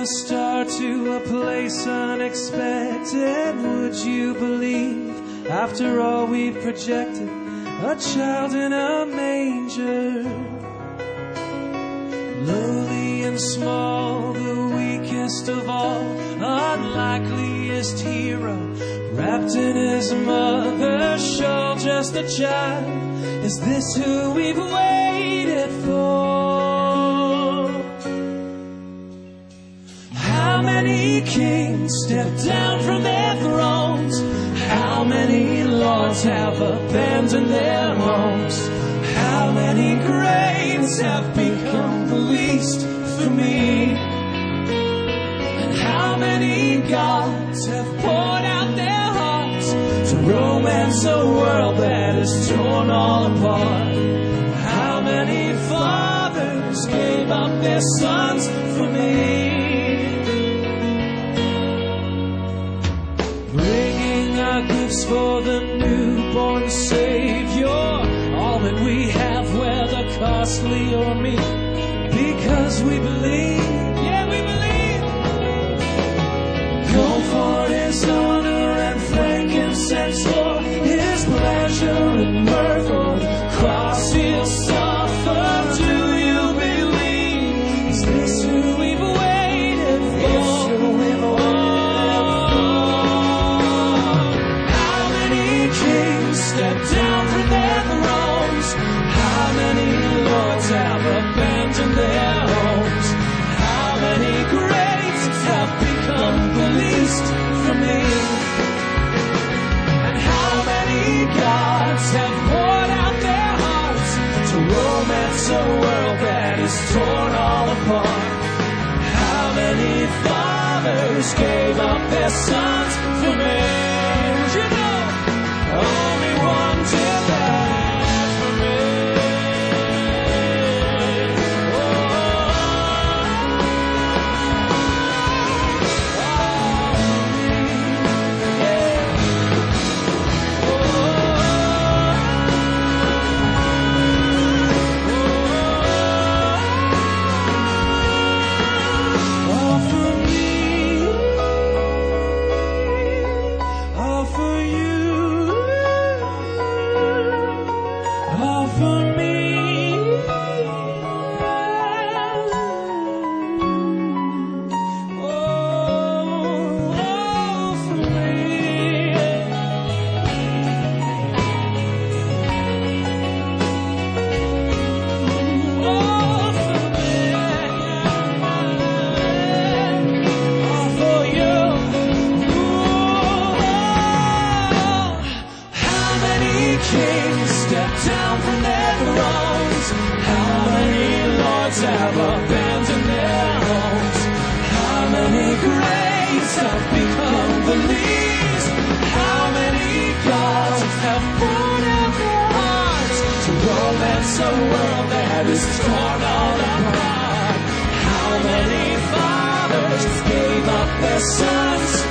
a star to a place unexpected, would you believe after all we've projected? A child in a manger, lowly and small, the weakest of all, unlikeliest hero, wrapped in his mother's shawl, just a child. Is this who we've waited for? How many kings stepped down from their thrones? How many lords have abandoned their homes? How many graves have become the least for me? And how many gods have poured out their hearts to romance a world that is torn all apart? How many fathers gave up their sons for me? Gifts for the newborn Savior. All that we have, whether costly or meek. Because we believe, gods have poured out their hearts to romance a world that is torn all apart? How many fathers gave up their sons for me? Thrones? How many lords have abandoned their homes? How many graves have become the least? How many gods have poured out their hearts to romance a world that is torn all apart? How many fathers gave up their sons